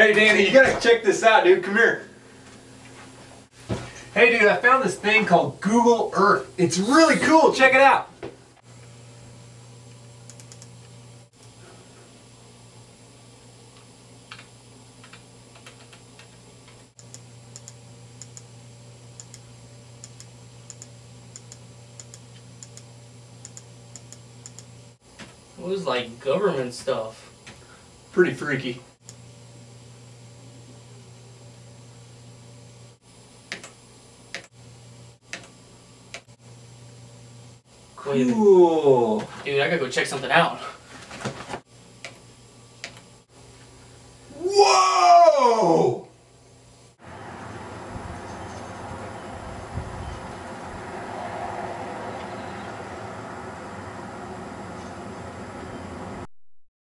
Hey Danny, you gotta check this out, dude. Come here. Hey dude, I found this thing called Google Earth. It's really cool. Check it out. It was like government stuff. Pretty freaky. Cool. Dude, I gotta go check something out.